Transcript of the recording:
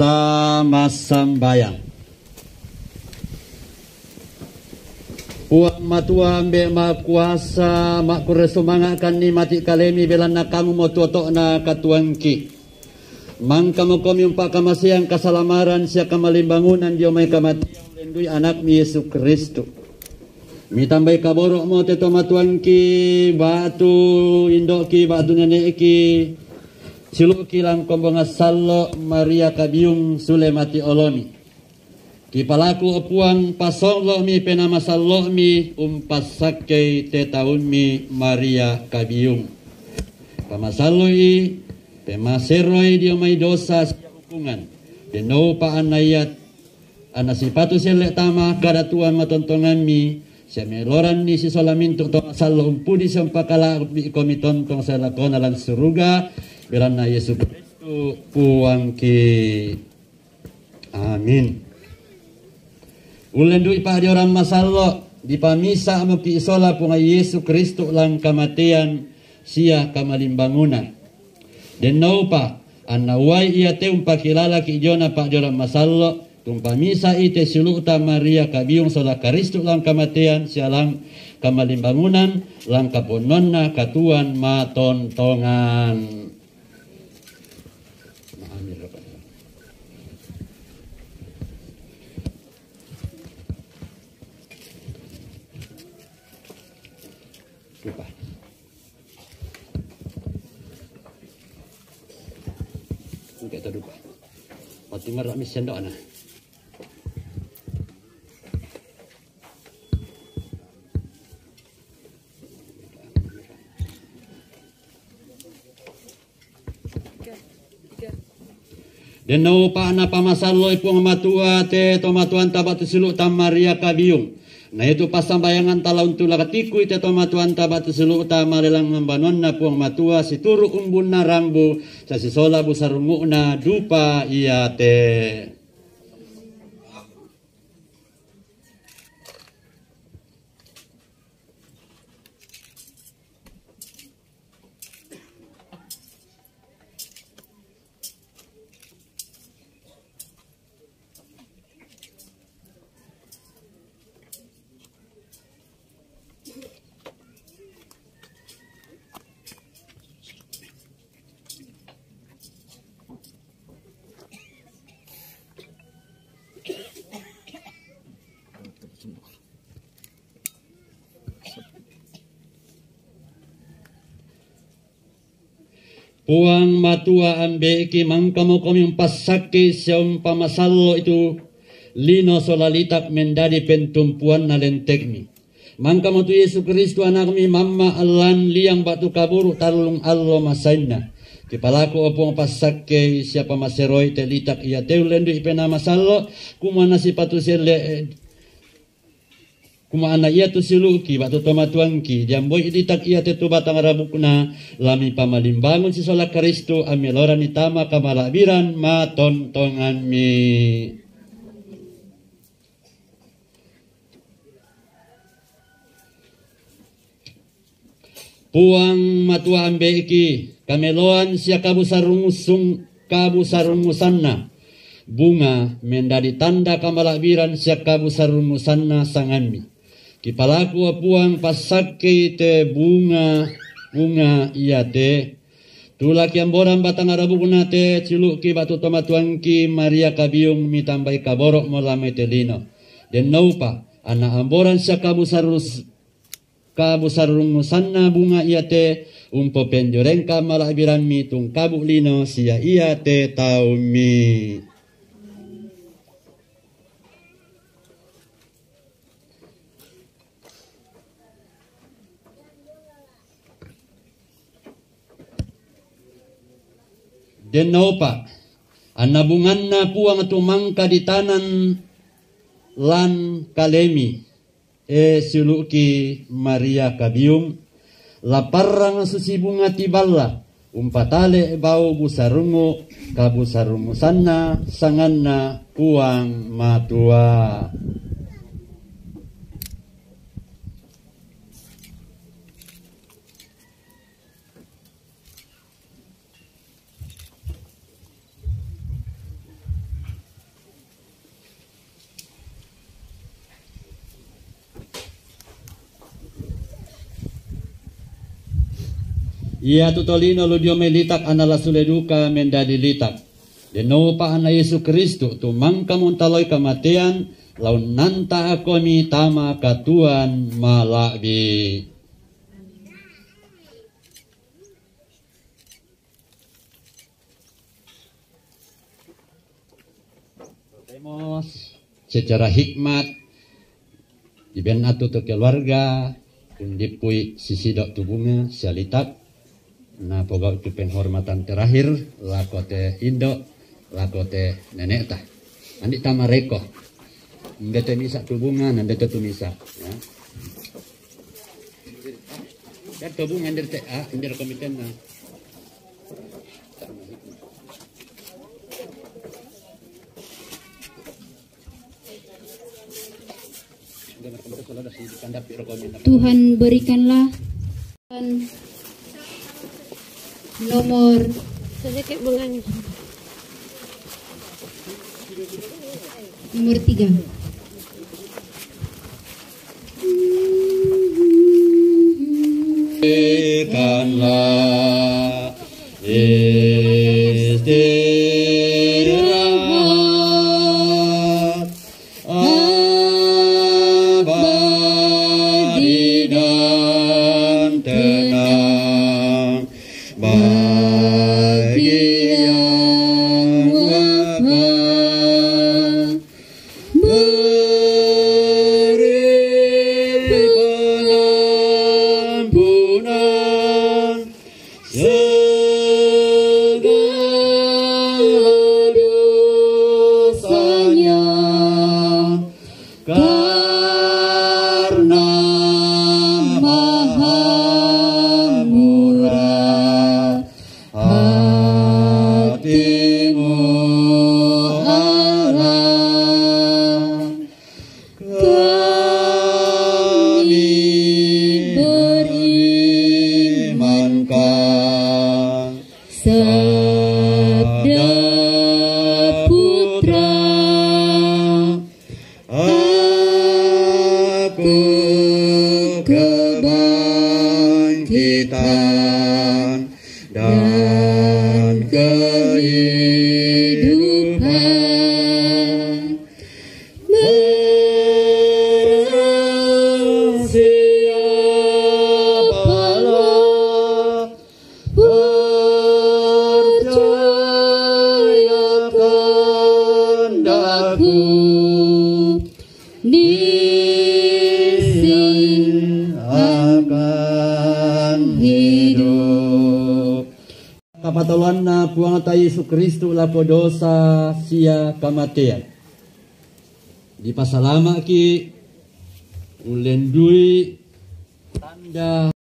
Tamasambayang. Puang matua ambe ma kuasa mak semangatkan ni mati kalemi belan na kamu mo tuotok na katuangki. Mang kamu komi umpak kamasiang kasalamaran siya kamalimbangunan dia may kamatiang lendui anak mi Yesus Kristo. Mi tambay kaborok mo teto matuangki batu indoki batu neneki Siluki lang kombonga sallo Maria kabiung sulemati olomi. Kipalaku opuang pasolo mi penama sallo mi umpasake te taun mi Maria kabiung. Pamasaloi pemaseroi dia mai dosa hukungan. Deno pa anayat anasipatu sele tama kada tuan matontongan mi Siya meloran ni si Solaminto to sallo umpudi sampakala komi tontong sa lakona lan suruga Bilanna Yesus Kristo puangki. Amin. Ulen du ipa orang masallo di pamisa pi isola punga Yesus Kristo lang kamatian siya kamalimbangunan. Den pa anawai ia te pakilala ki jona pa orang masallo tung pamisa ite suluta Maria kabiung sola Kristo lang kamatian siya lang kamalimbangunan lang kapononna katuan matontongan. Pati marami sendok na. Dan nau pa na pamasalo ipong matua te tomatuan tabat silu tam Maria kabiung. Na itu pasambayangan talaun tula katiku ite tomatuan tabat silu utama lelang membanon na puang matua si turu umbun na rambu sa si sola busarungu na dupa iya te. Puang matua ambe ki mangkamo kami pasake siang pamasalo itu lino solalitak mendadi pentumpuan nalentekmi. Mangkamo tu Yesus Kristus anak mi mama alan liang batu kaburu talung allo masaina. Kipalaku opong pasake siapa maseroi telitak ia teulendu ipena masalo kumana si patu sele kuma ana ia tu siluki batu toma tuangki jamboy tak ia tetu batang rabukna lami pamalimbangun si sola karisto amilora ni tama kamalabiran ma tontongan mi Puang matua ambe iki kameloan sia kabu sarungusung kabu sarungusanna bunga mendadi tanda kamalabiran sia kabu sarungusanna sanganmi Kipalaku apuang pasake te bunga bunga iya te. Tulak yang boram batang arabu te ciluk ki batu tomatuan ki Maria kabiung mitambai kaborok molame telino. Den naupa ana amboran siya kabusarus kabusarung musanna bunga iya te umpo penjorengka malabiran mi tung kabuk lino siya iya te taumi. Den naupa Anabunganna puang tumangka di tanan lan kalemi. E suluki Maria kabium laparang susi bunga tiballa umpatale bau busarungu kabusarungu sanna sanganna puang matua Ia tutolino ludio melitak anala suleduka mendadi litak. Deno pa ana Yesu Kristu tu mangka muntaloi kematian laun nanta mi tama katuan malabi. Temos secara hikmat iben atu keluarga undipui sisi dok tubuhnya sialitak na poga itu penghormatan terakhir lakote indo lakote nenek tah. Andi tamareko nggak te misa tubungan nanda te misa ya. Dan tubungan dari TA dari komiten na Tuhan berikanlah nomor. Sedikit bunganya nomor tiga. Berikanlah Kebangkitan. Akan hidup. Kapatulan na puang ta Yesu Kristu lako dosa sia kamatian. Di pasalama ki ulendui tanda